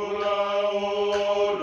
Lord,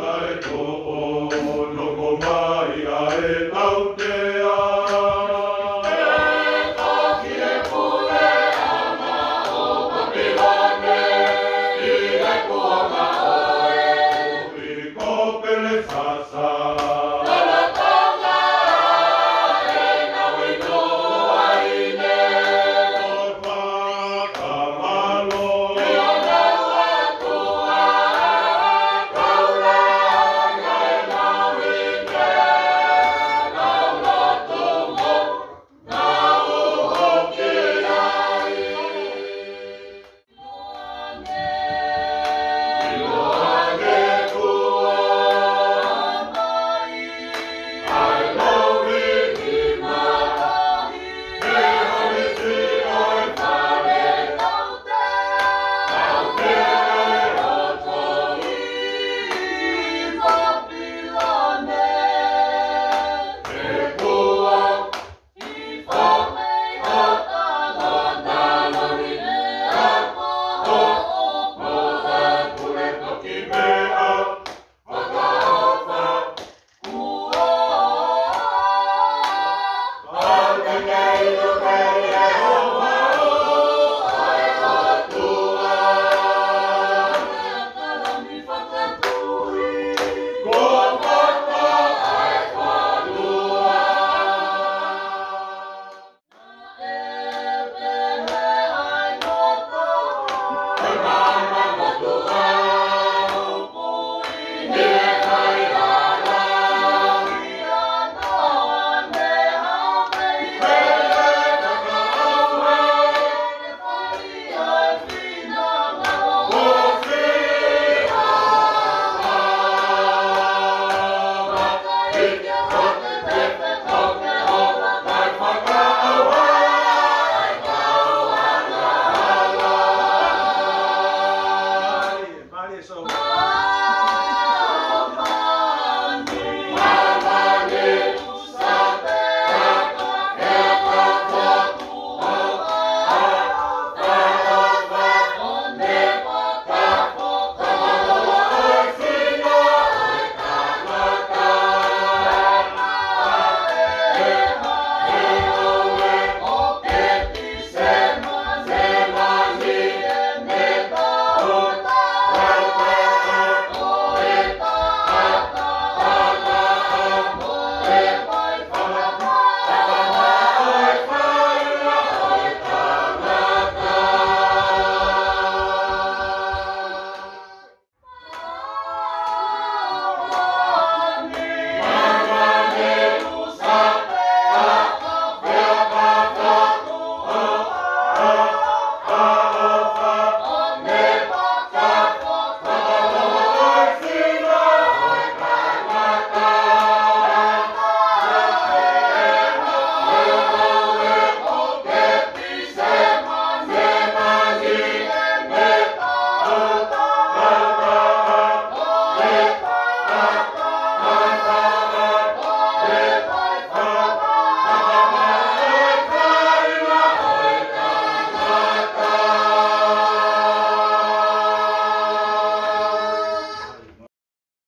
Friday, so.